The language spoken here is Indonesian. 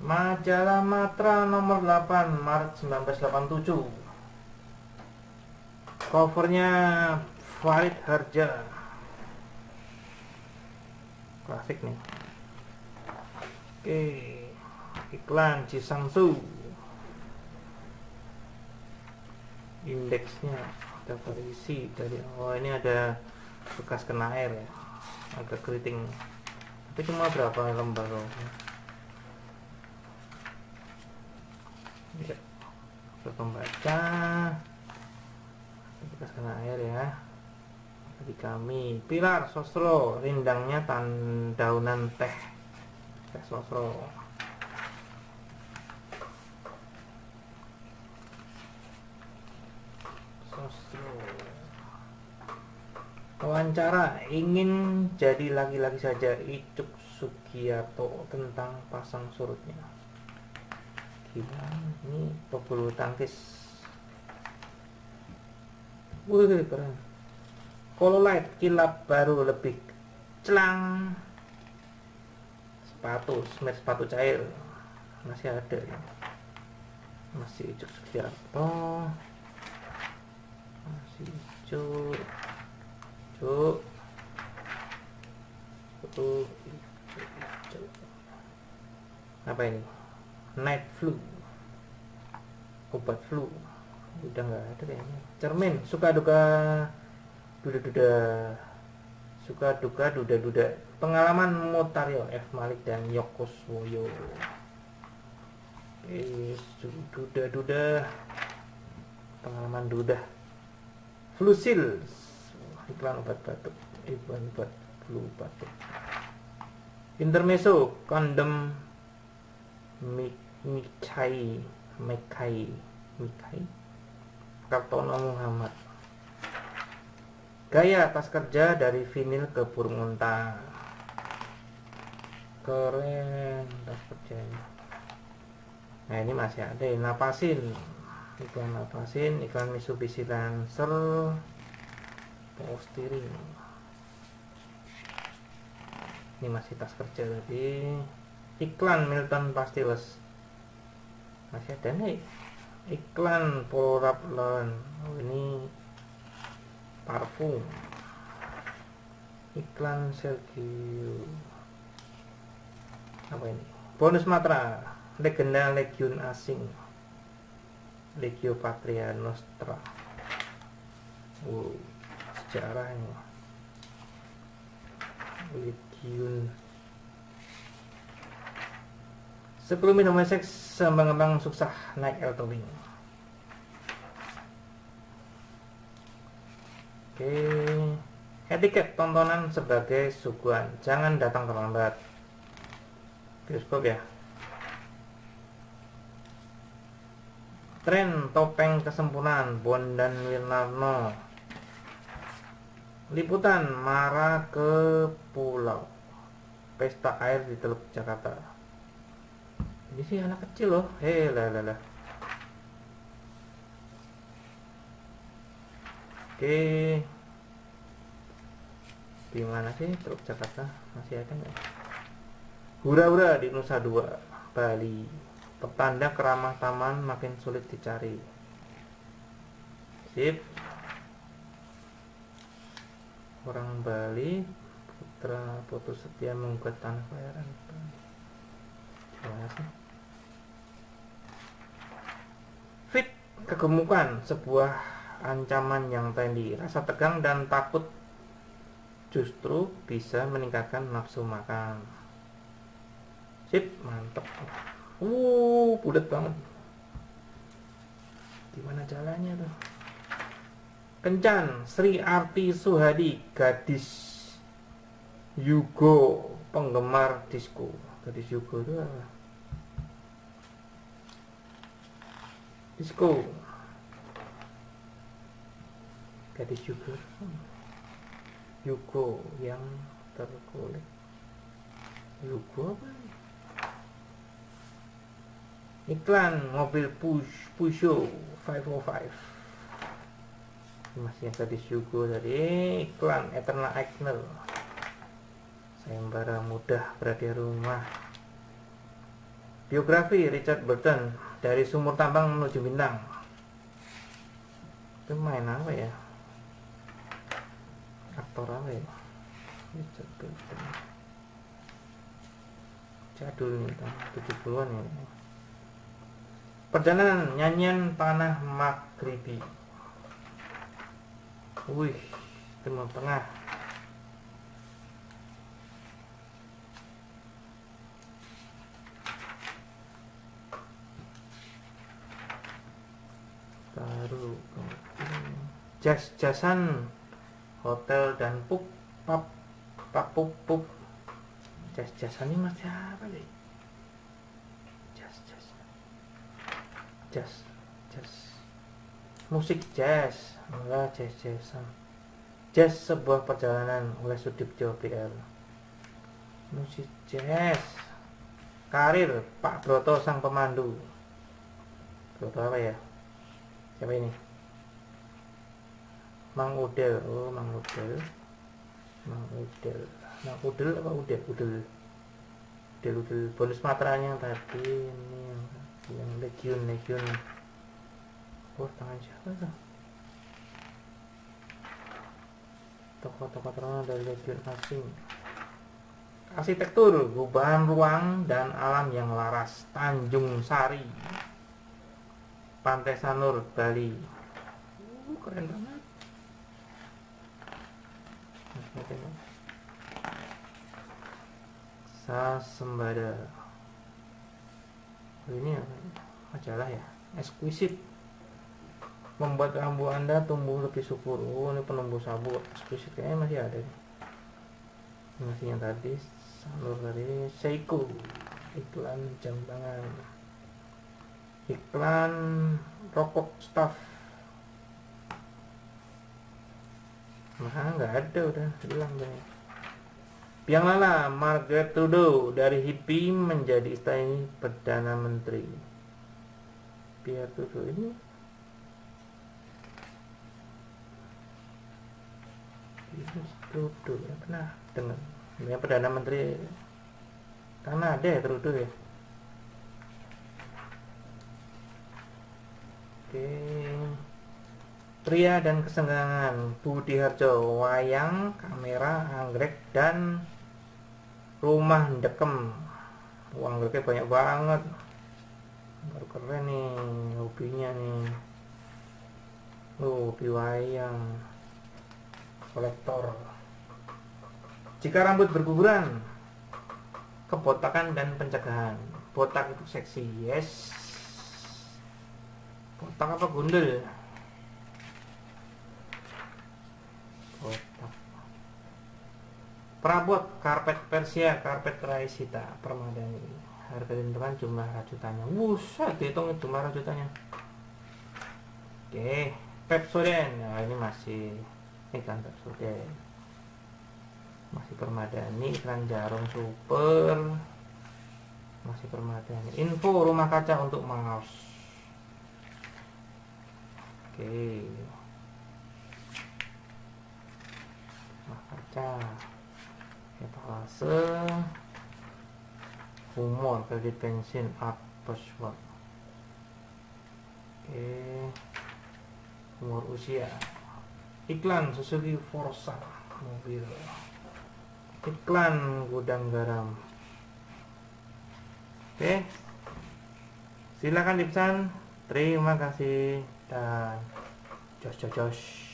Majalah Matra nomor 8 Maret 1987 Covernya Farid Harja. Klasik nih. Oke Iklan Cisangsu Indeksnya Kita berisi dari Oh ini ada bekas kena air ya. Agak keriting. Tapi cuma berapa lembar loh ya untuk pembaca. Bekas kena air ya. Tadi kami. Pilar sosro. Rindangnya tan daunan teh. Teh sosro. Sosro. Wawancara. Ingin jadi laki-laki saja Icuk Sugiyato tentang pasang surutnya gila ini pebulu tangkis. Wih keren. Light kilap baru lebih celang. Sepatu smith sepatu cair. Masih ada ya. Masih hijau Sugiarto masih hijau. Hijau hijau hijau. Apa ini night flu. Obat flu. Udah nggak ada kayaknya. Cermin. Suka duka duda duda suka duka duda duda pengalaman Motario F. Malik dan Yoko Swoyo eh duda duda pengalaman duda. Flusil iklan obat batuk. Iklan obat. Flu batuk. Intermezzo kondom Mikai Mikai Mikai? Kartono Muhammad. Gaya tas kerja dari vinil ke burung unta Keren tas kerjanya Nah ini masih ada ya Napasin. Iklan Napasin Iklan Mitsubishi Lancer. Power steering. Ini masih tas kerja tadi iklan Milton Pastilles masih ada nih. Iklan Polrap Lawn oh ini parfum. Iklan Sergio. Apa ini? Bonus matra. Legenda legion asing. Legio Patria Nostra. Wow sejarahnya legion Sebelum minum seks, sembang-embang susah naik El Tobing. Oke, etiket tontonan sebagai suguhan, jangan datang terlambat. Bioskop ya. Tren topeng kesempurnaan Bondan Wirnarno. Liputan marah ke pulau. Pesta air di Teluk Jakarta ini sih anak kecil loh. Hei lah lah lah. Oke. Di mana sih Teluk Jakarta? Masih ada nggak? Hura-hura di Nusa Dua Bali. Petanda keramah taman makin sulit dicari. Sip. Orang Bali putra putus setia menggugat tanah kelahiran. Gimana sih kegemukan sebuah ancaman yang tadi rasa tegang dan takut justru bisa meningkatkan nafsu makan. Sip mantep. Uh bulat banget. Gimana jalannya tuh? Kencan Sri Arti Suhadi gadis Yugo penggemar disco. Gadis Yugo itu apa disco gadis juga Yuko yang terkulik Yuko apa? Iklan mobil push Pusho 505 masih yang gadis Yuko tadi. Iklan Eternal Agner. Sayembara mudah berada di rumah. Biografi Richard Burton dari sumur tambang menuju bintang. Itu main apa ya? Aktor apa ya? Jadul nih tahun 70-an ya. Perjalanan nyanyian tanah Maghribi. Wih timur tengah baru jas jasan hotel dan pub pub pub pub, pub. jas jasan ini masih apa nih jas jas jas. Musik jazz. Enggak jazz jazzan jazz sebuah perjalanan oleh Sudipjo BL musik jazz. Karir Pak Broto sang pemandu. Broto apa ya? Siapa ini Mang Udel oh Mang Udel Mang Udel Mang Udel apa Udel? Udel. Udel Udel. Bonus matranya tadi ini yang, yang Legion Legion. Oh tangan siapa tuh tokoh-tokoh terkenal dari Legion asing. Arsitektur gubahan ruang dan alam yang laras. Tanjung Sari. Pantai Sanur, Bali. Uh, keren banget. Sasembada. Oh, ini apa? Majalah ya. Exquisite. Membuat rambut Anda tumbuh lebih subur. Oh, ini penumbuh sabuk. Exquisite kayaknya masih ada nih. Masih yang tadi Sanur tadi Seiko. Iklan jam tangan iklan rokok staff nah nggak ada udah hilang deh Biang Lala Margaret Trudeau dari hippie menjadi istri Perdana Menteri. Biar Trudeau ini? Trudeau ya pernah dengar. Yang Perdana Menteri. Karena ada ya Trudeau ya? Oke. Pria dan kesenggangan Budi Harjo Wayang Kamera Anggrek dan Rumah Dekem Uang anggreknya banyak banget. Baru keren nih Hobinya nih. Oh, hobi wayang. Kolektor. Jika rambut berguguran Kebotakan dan pencegahan. Botak itu seksi Yes. Botak apa gundul? Perabot karpet Persia, karpet Raisita, permadani. Harga ditentukan jumlah rajutannya. Wuset, dihitung jumlah rajutannya. Oke, Pepsodent. Nah, ini masih iklan Pepsodent. Masih permadani, iklan jarum super. Masih permadani. Info rumah kaca untuk mouse Oke. Kaca. Etalase. Humor kredit bensin up password. Oke. Umur usia. Iklan Suzuki Forza mobil. Iklan gudang garam. Oke. Silakan dipesan. Terima kasih dan josh josh josh